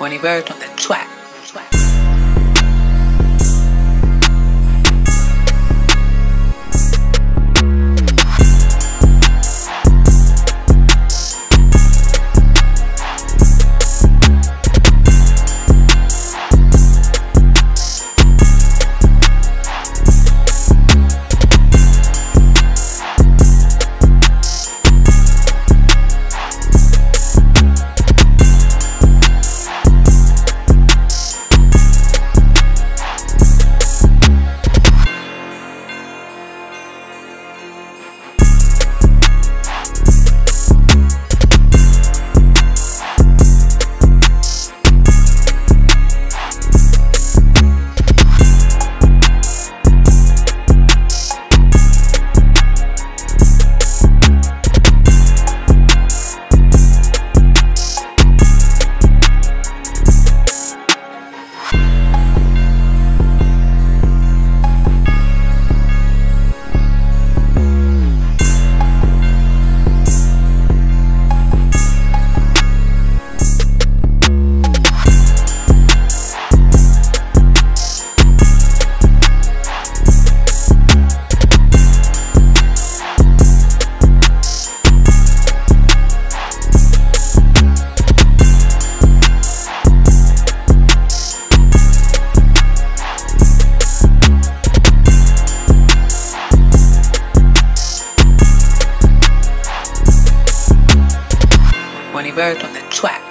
When he bird on the track. He bird on the track.